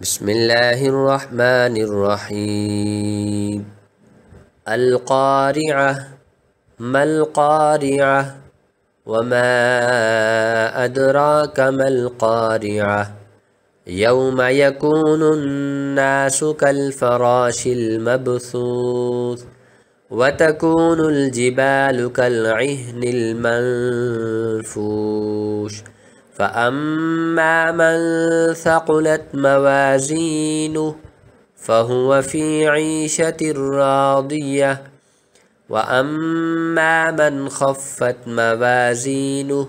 بسم الله الرحمن الرحيم القارعة ما القارعة وما أدراك ما القارعة يوم يكون الناس كالفراش المبثوث وتكون الجبال كالعهن المنفوش فأما من ثقلت موازينه فهو في عيشة راضية وأما من خفت موازينه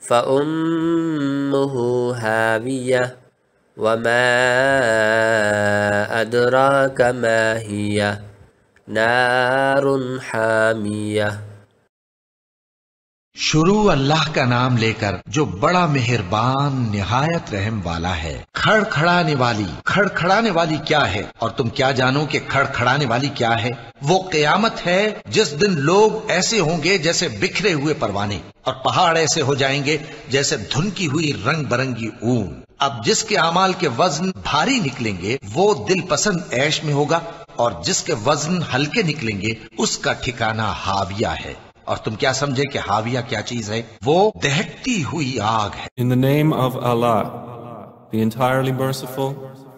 فأمه هاوية وما أدراك ما هي نار حامية शुरू अल्लाह का नाम लेकर जो बड़ा मेहरबान, निहायत रहम वाला है। खड़खड़ाने वाली खड़खड़ाने वाली क्या है? और तुम क्या जानो कि खड़खड़ाने वाली क्या है? वो कयामत है जिस दिन लोग ऐसे होंगे जैसे बिखरे हुए परवाने और पहाड़ ऐसे हो जाएँगे जैसे धुनकी हुई रंग बरंगी ऊन। अब जिसके अमाल के वज़न भारी निकलेंगे, वो दिल पसंद ऐश में होगा और जिसके वज़न हल्के निकलेंगे, उसका ठिकाना हाविया है। और तुम क्या समझे कि हाविया क्या चीज है वो दहकती हुई आग है In the name of Allah, the entirely merciful,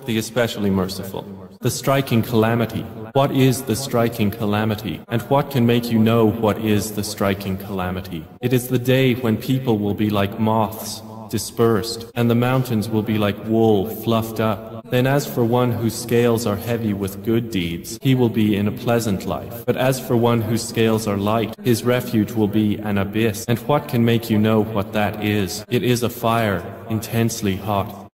the especially merciful. The striking calamity. What is the striking calamity? And what can make you know what is the striking calamity? It is the day when people will be like moths, dispersed, and the mountains will be like wool fluffed up. Then as for one whose scales are heavy with good deeds, he will be in a pleasant life. But as for one whose scales are light, his refuge will be an abyss. And what can make you know what that is? It is a fire, intensely hot.